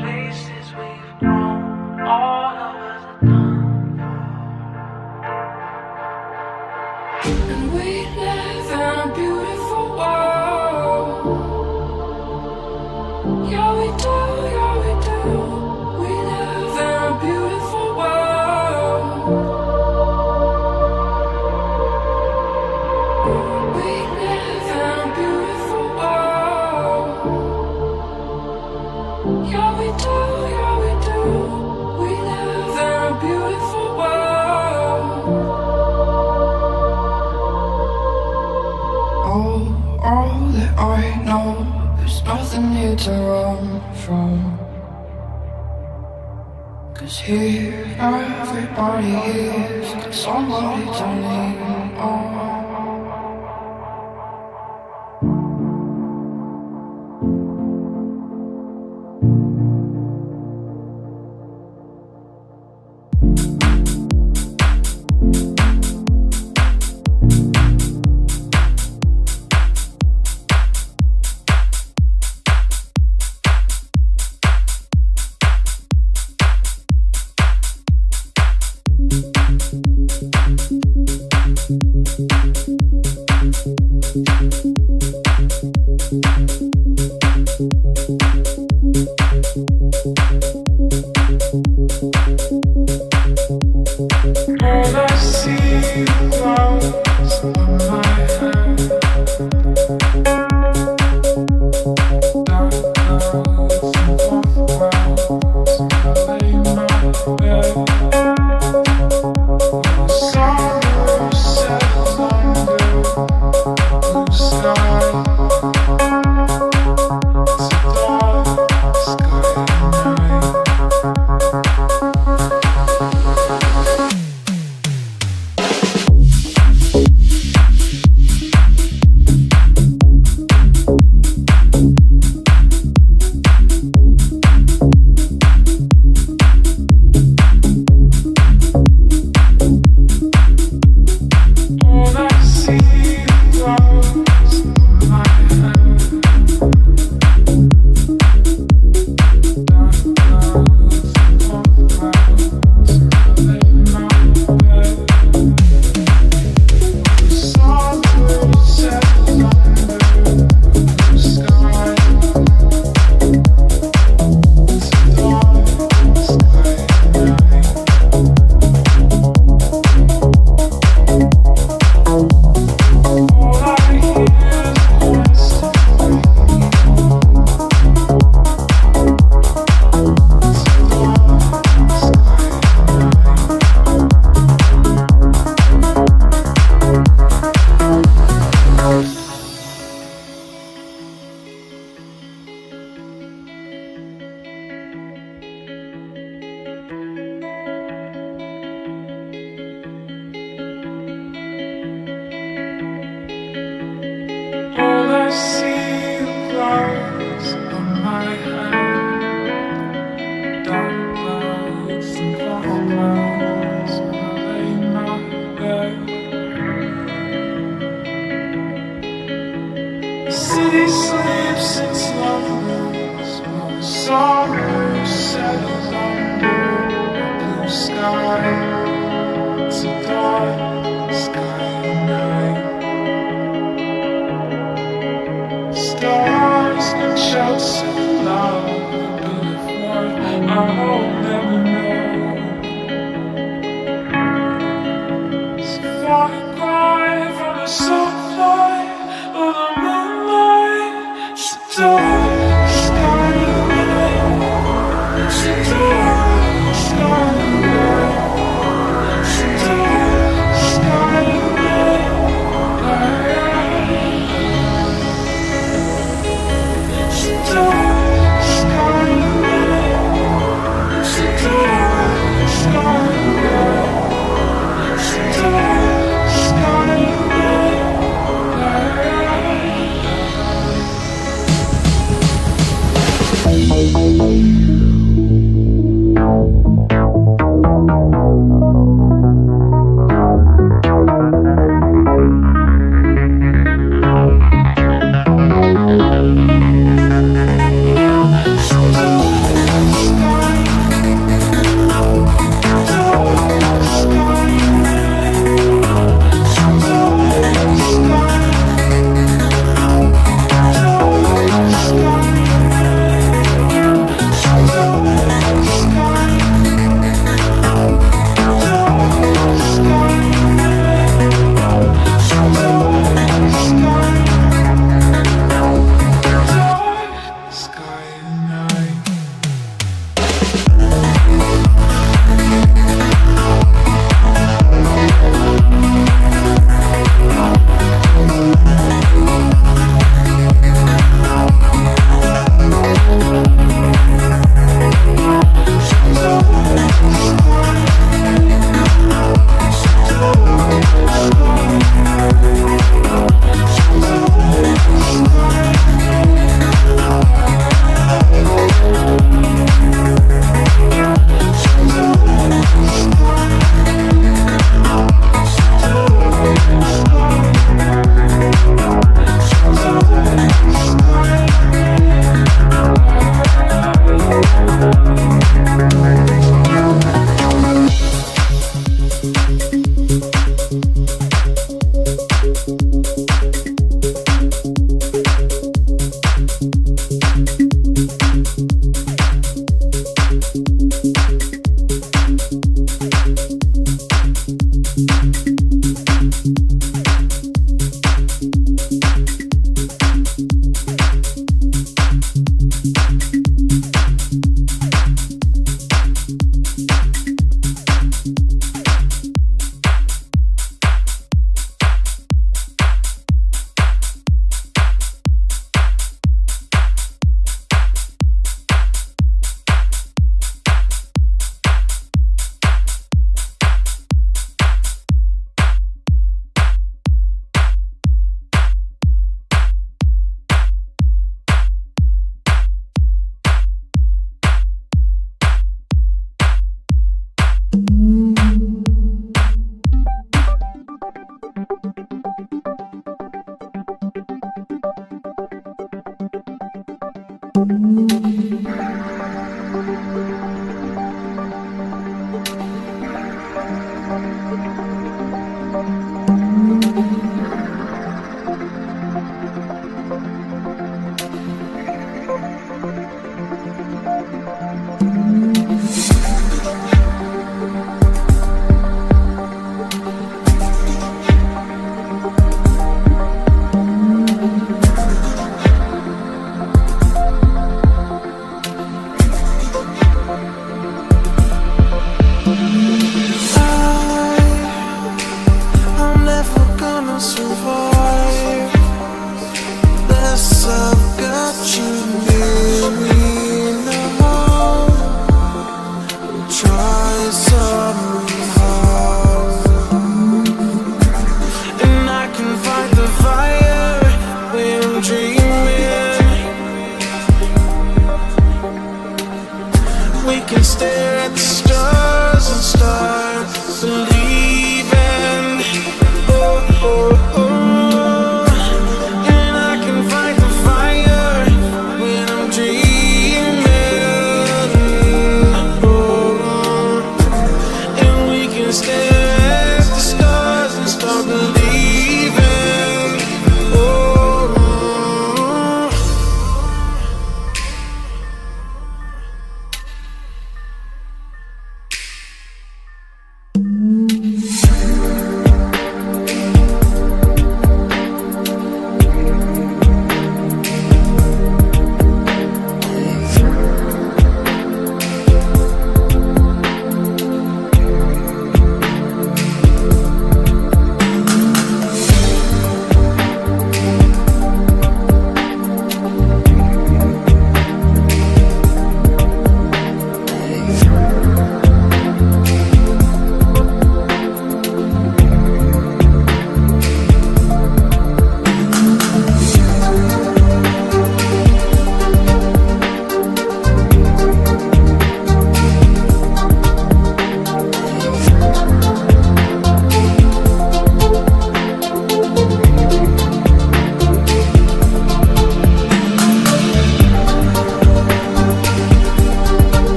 places. Sky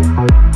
Take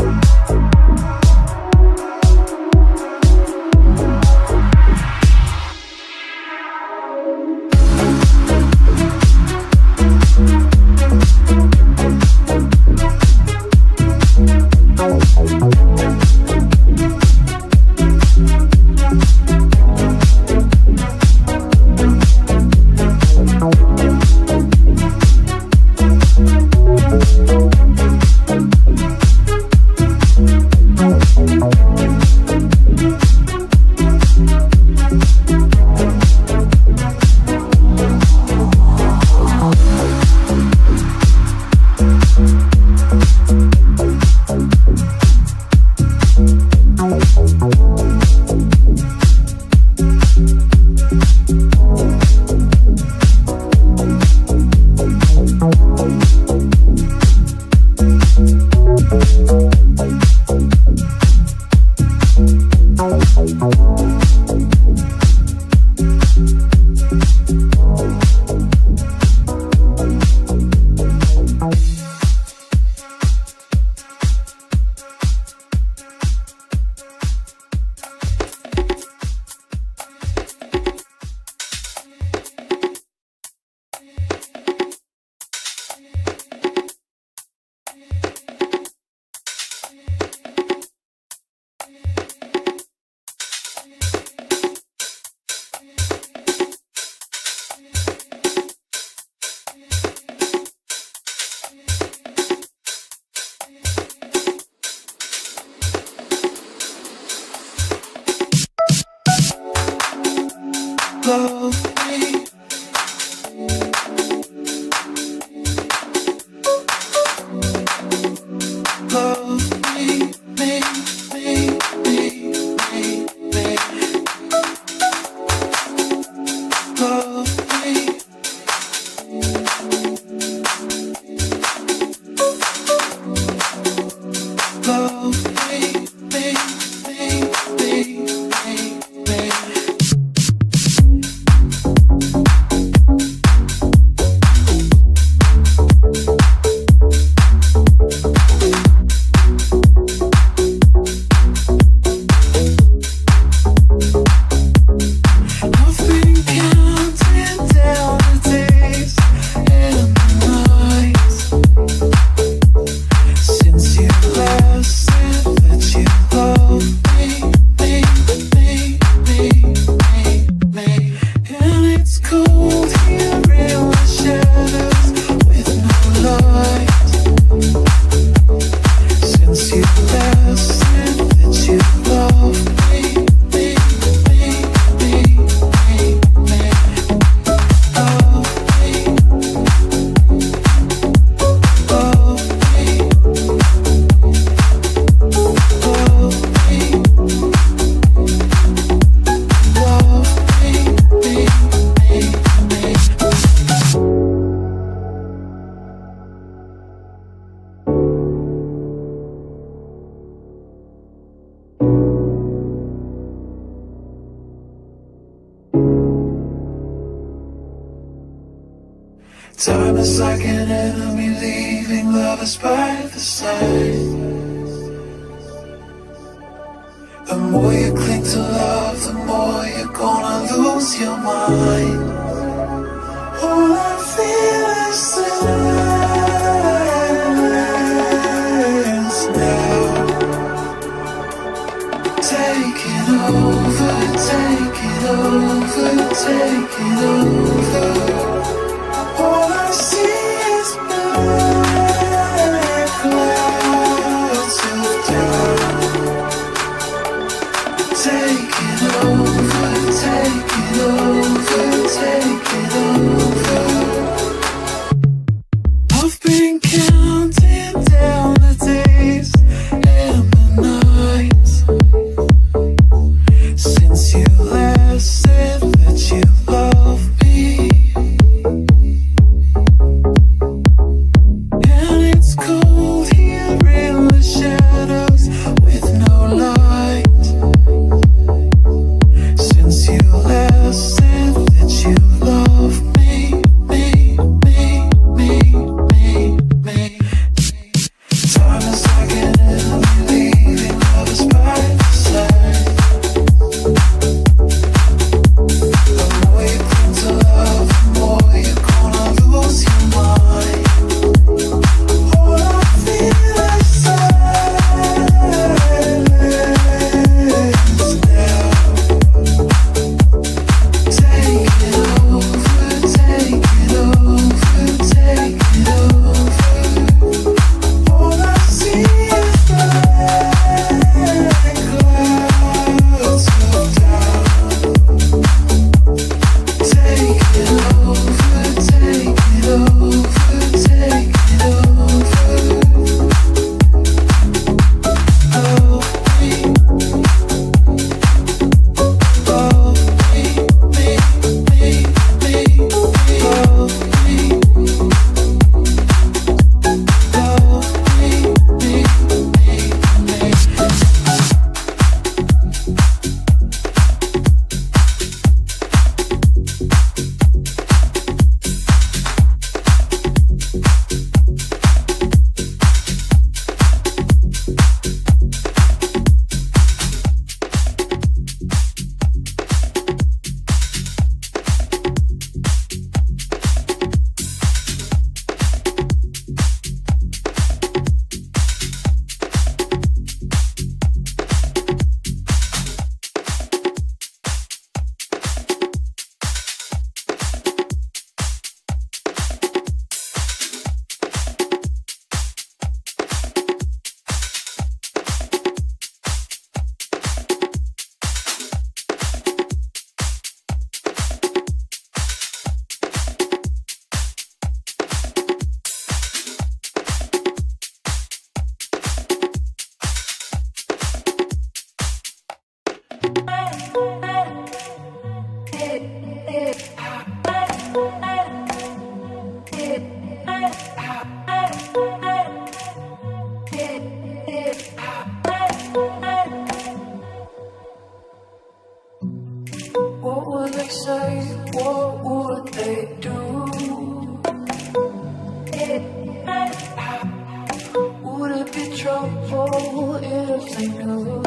be trouble if they knew.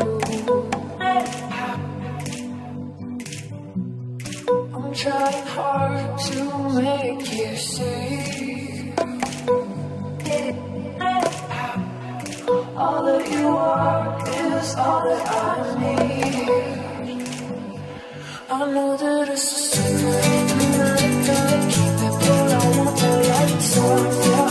I'm trying hard to make you see all that you are is all that I need. I know that it's a secret, but I gotta keep it, but I want the lights on.